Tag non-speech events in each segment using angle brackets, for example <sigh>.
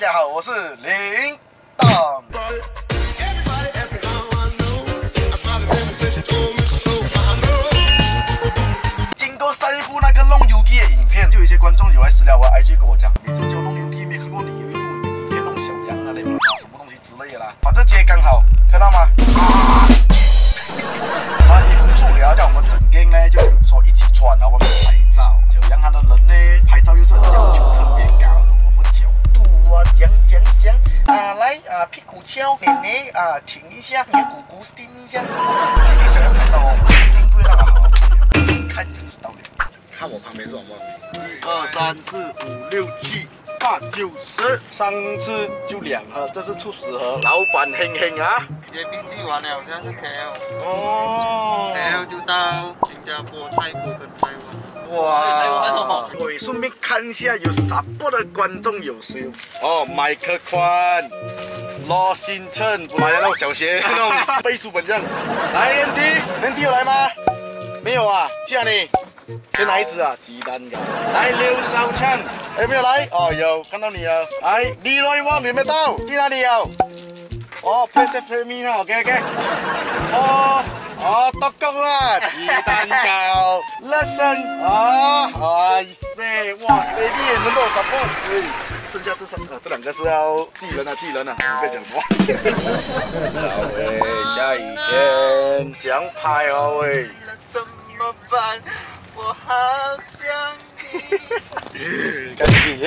家好，我是林荡。经过上一部那个弄 UK 的影片，就有一些观众有来私聊我 IG 跟我讲，每次叫弄 UK 没看过你有一部影片弄小羊啊，那种什么东西之类的啦。反正今天刚好看到停，一下，你的股骨盯一下。最近想要拍照哦，肯定不会让他好，看就知道了。看我旁边是什么？一二三四五六七。八九十，上次就两盒，这次出十盒。老板嘿嘿啊！也编辑完了，现在是 K L。哦。K L，就到新加坡、泰国跟台湾。哇！我顺便看一下有啥播的观众有谁哦，麦克宽、罗新琛，买的那种小学那种背书本这样。<laughs> 来，NT，NT 有来吗？没有啊，去哪里？先拿一只啊，鸡蛋糕。来，刘少强，有没有来？哦，有，看到你了。来，李来旺，你有没有到？去哪里有？哦，Please play me 哈，OK OK。哦哦，到够了，鸡蛋糕，Listen 啊，哎 <laughs> 塞，哇，哎，你也能够打破，对，剩下这三个，这两个是要记人啊，记人啊，不要讲什么。好喂，下雨天奖牌哦喂。怎么办？我好想你。干你！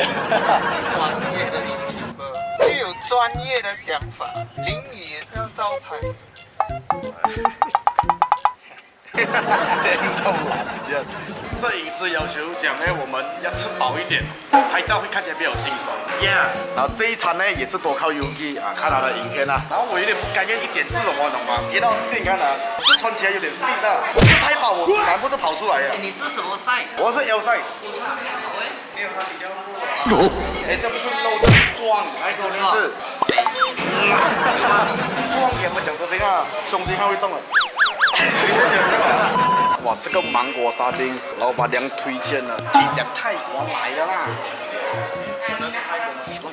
专业的 YouTuber，具有专业的想法，淋雨也是要招牌。<laughs> 真够懒的。摄影师要求讲呢，我们要吃饱一点，拍照会看起来比较精神。Yeah。然后这一餐呢，也是多靠 Yuki 啊，看他的影片啊。然后我有点不甘愿一点是什么，懂吗？给到这你看啊，是穿起来有点 fit 啊，不是太饱，我难不是跑出来呀。你是什么 size？我是 L size。你穿还好哎。没有他比较弱。哎，这不是露，这是壮，还是说是？壮 <laughs> 也不，讲这边啊，胸肌还会动啊。<laughs> 哇，这个芒果沙丁，老板娘推荐了，听讲泰国来的啦。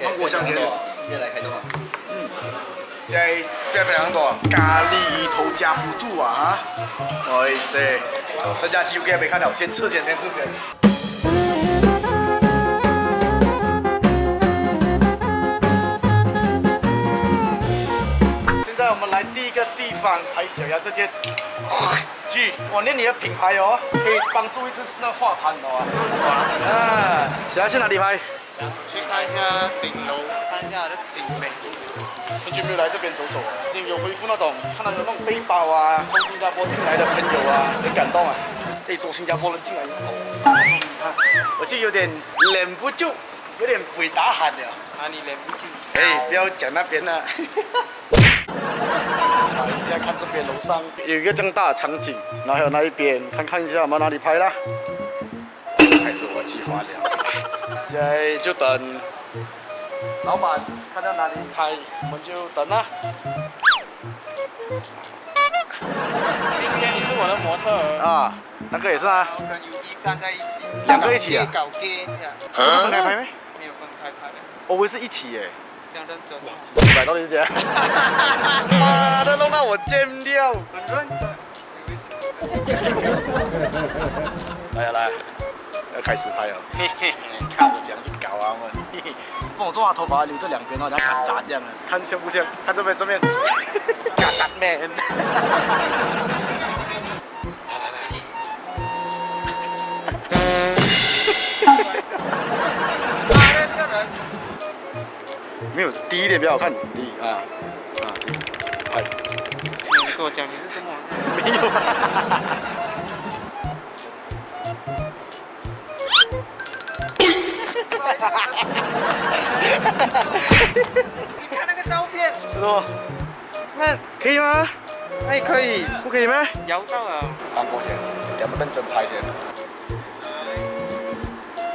芒果香甜。直接来开动啊！现在变非常多，咖喱鱼头加辅助啊！哇塞，剩下西游记还没看到，先吃先，先吃先。方拍小鸭这件剧，我念你的品牌哦，可以帮助一直是那画摊的哦。啊，小要去哪里拍？去看一下顶楼，看一下它的景美。很久没有来这边走走了，已经有恢复那种看到有那种背包啊，从新加坡进来的朋友啊，很感动啊。哎，多新加坡人进来也是好，我就有点忍不住，有点鬼打喊了。啊，你忍不住。哎，不要讲那边了。<laughs> 啊，你现在看这边楼上有一个这么大的场景，然后还有那一边，看看一下我们哪里拍啦。开始我计划了，现在就等老板看到哪里拍，我们就等啦。今天你是我的模特儿，啊，那个也是啊，跟 U D 站在一起，两个一起啊搞 gay 一下，不是分开拍没？没有分开拍的，我以为是一起耶。一百到底是谁？妈的，弄到我尖掉！很认真。来呀来，要开始拍了。嘿嘿，看我怎样去搞啊我。<laughs> 帮我做下头发，留这两边哦，像砍杂这样的。看像不像？看这边这边，嘎杂 man。来来来。没有，低一点比较好看。低啊啊，你跟我讲你是什么？没有啊。你看那个照片，是不？那可以吗？哎，可以，不可以吗？摇到了。韩国先，给我们认真拍先。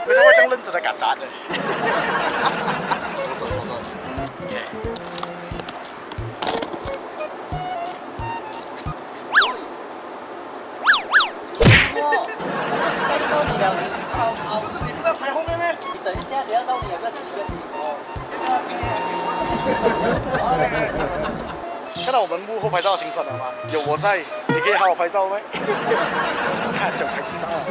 为什么这样认真的赶站呢？到我们幕后拍照的心酸了吗？有我在，你可以好好拍照吗？看脚开几大了。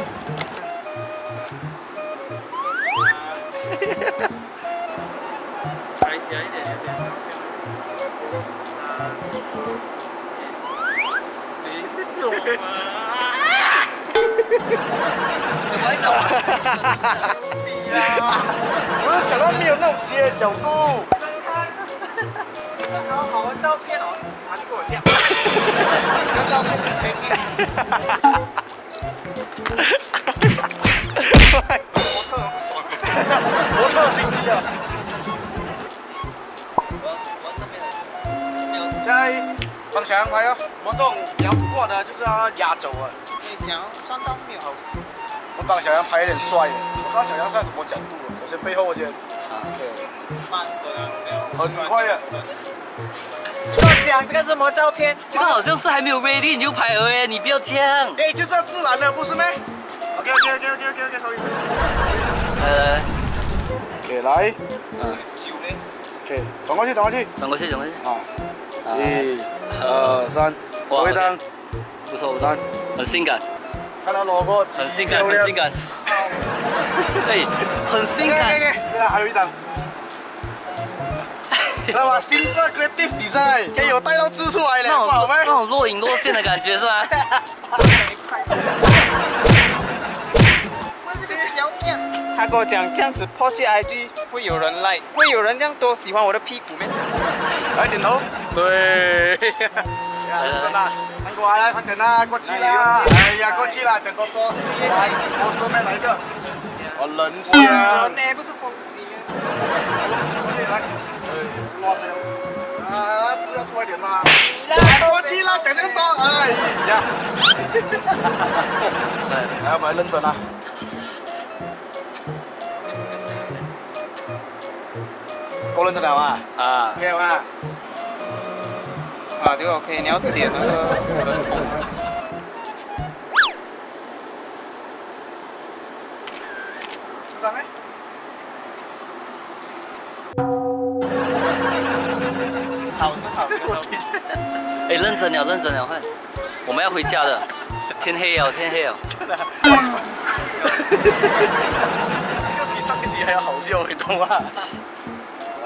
抬起来一点，有点高兴。你懂吗？你快走啊！我是想到没有那种斜角度。好好的照片哦，模特很不爽。模特心机啊！我我这边的在帮小杨拍哦。我这种比较挂的，就是要压轴啊。你讲算到没有好事。我帮小杨拍一点帅。我看小杨在什么角度啊？首先背后先啊，，OK，慢车啊，很快啊。讲这个是什么照片？这个好像是还没有 ready 你就拍了耶，你不要这样。哎，就是要自然的，不是吗？OK OK OK OK OK OK sorry。来来来，OK 来嗯，久嘞。，OK 转过去转过去转过去，转过去。啊，啊一、二、三，哇头一张，不错不错，很性感，看到 logo，很性感，很性感。哎，<laughs> 很性感。了，还有一张。知道吗？Simple Creative Design，可以有带到字出来了，那种不好吗那？种若隐若现的感觉是吧？<laughs> 我是个小屌。他跟我讲这样子 post 去 IG 会有人 like，会有人这样多喜欢我的屁股咩？<laughs> 来点头，对，真啦，站过来，来，快点啦，过去啦，哎呀，过去啦，讲多多，来，我顺便来一个，我人我是香人，呢，不是风机。来，哎，乱的要死，啊，字要出来点嘛，来，过去啦，讲那么多，哎呀，走，来，我们来认真啦。够认真了吗啊，？OK 吗？啊，这个 OK，你要点那个人头。哎，认真了，认真了，快，我们要回家了，天黑了，天黑了。这个比上一集还要好笑，你懂吗？来，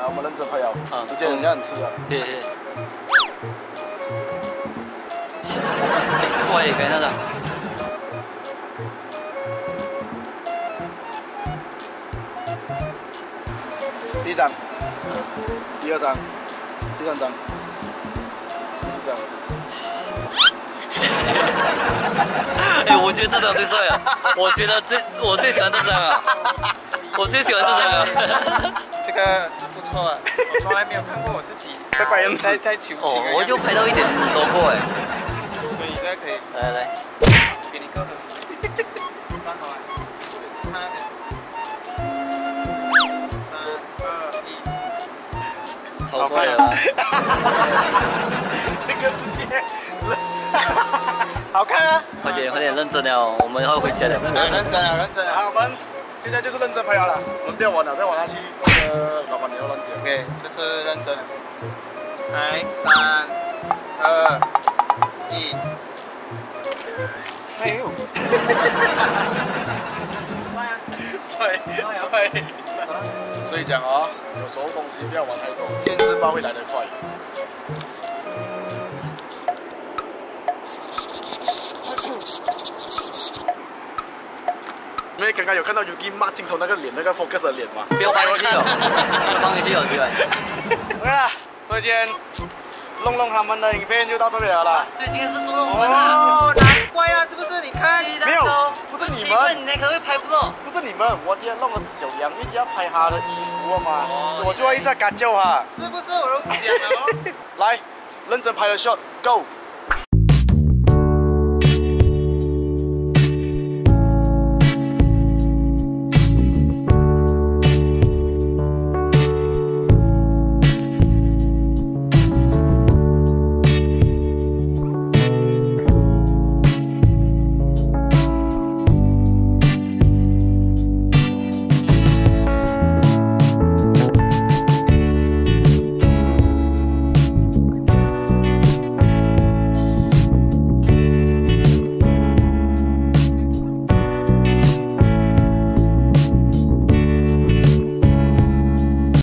我们认真拍啊，啊时间人家很吃啊。谢谢。帅耶，刚才那个。第一张，第二张，第三张，<laughs> 哎，我觉得这张最帅了，我觉得最我最喜欢这张啊，我最喜欢这张啊。<laughs> 这个是不错啊，我从来没有看过我自己。在在求情，哦我就拍到一点 logo 哎，可以，这个可以，来来来，给你个人。站好来，看那边。三二一，超帅的 <laughs> 直接，好看啊！快点快点认真了，我们要回家了。啊，认真啊，认真啊。好，我们现在就是认真拍好了，我们不要玩了，再玩下去，这个老板娘要乱点。OK，这次认真。来，三二一。<laughs> 哎呦！<laughs> 帅啊！帅帅帅！所以讲啊，有时候东西不要玩太多，现吃包会来得快。因为刚刚有看到 Yuki 骂镜头那个脸，那个 focus 的脸嘛，不要放回去哦，放回去有机会。OK 啦，所以今天弄弄他们的影片就到这里了啦。对，今天是捉弄我们啊。哦，难怪啊，是不是？你看，没有不是你们你那可会拍不到。不是你们，我今天弄的是小杨，一直要拍他的衣服啊嘛，哦我就要一直在干叫他。是不是？我都讲了哦。<laughs> 来，认真拍的 shot，Go！